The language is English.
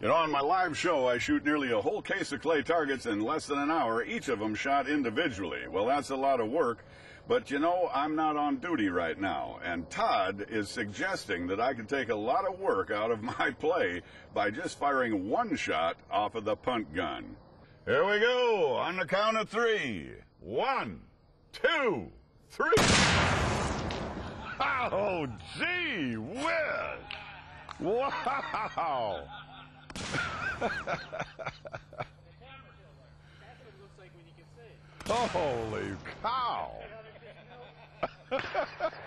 You know, on my live show, I shoot nearly a whole case of clay targets in less than an hour, each of them shot individually. Well, that's a lot of work, but you know, I'm not on duty right now, and Todd is suggesting that I can take a lot of work out of my play by just firing one shot off of the punt gun. Here we go, on the count of three. One, two, three. Oh, gee whiz! Wow! Holy cow!